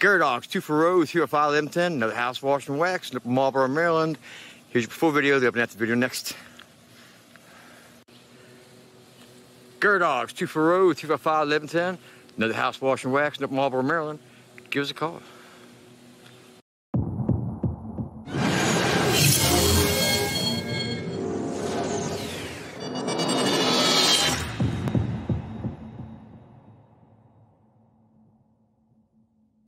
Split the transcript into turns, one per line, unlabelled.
Gutterdogs, 240 205 1110, another house wash and wax, Marlboro, Maryland. Here's your full video. They'll and after the video next. Gutterdogs, 240 255 1110, another house wash and wax, Marlboro, Maryland. Give us a call.